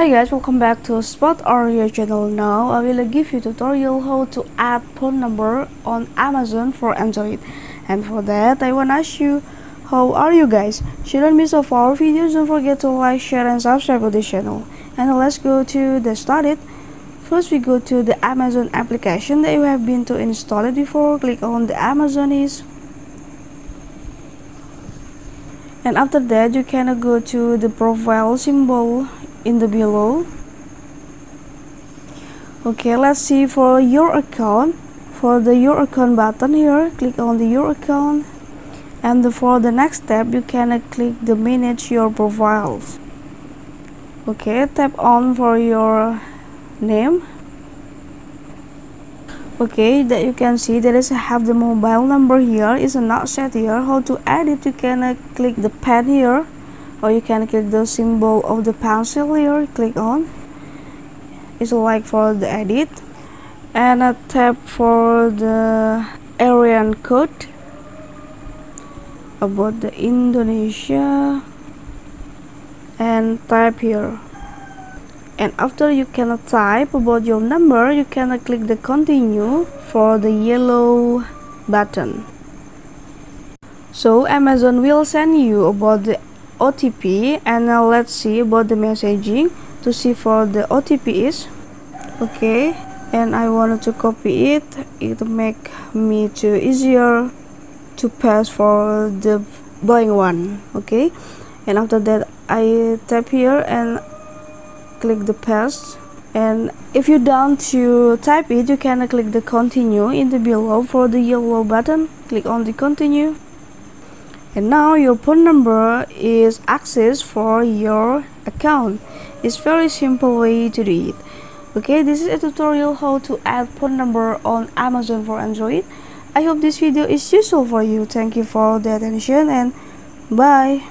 Hi guys, welcome back to Spotarya channel. Now I will give you tutorial how to add phone number on Amazon for Android. And for that, I wanna ask you, how are you guys? Shouldn't miss of our videos. Don't forget to like, share, and subscribe to the channel. And let's go to the started. First, we go to the Amazon application that you have been to install it before. Click on the Amazon is and after that you can go to the profile symbol in the below. Okay let's see for your account. For the your account button here click on the your account. And the, for the next step you can uh, click the manage your profiles. Okay tap on for your name. Okay that you can see there is have the mobile number here is not set here. How to add it you can uh, click the pen here or you can click the symbol of the pencil here click on. It's like for the edit. And I tap for the area code about the Indonesia. And type here. And after you can type about your number you can click the continue for the yellow button. So Amazon will send you about the OTP and now let's see about the messaging to see for the OTP is. Okay and I wanted to copy it. It make me to easier to pass for the buying one okay? And after that I tap here and click the paste. And if you don't to type it you can click the continue in the below for the yellow button. Click on the continue and now your phone number is accessed for your account. It's very simple way to do it. Okay this is a tutorial how to add phone number on amazon for android. I hope this video is useful for you. Thank you for the attention and bye